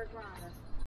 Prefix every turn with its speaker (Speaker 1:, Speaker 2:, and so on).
Speaker 1: Where's Rhonda?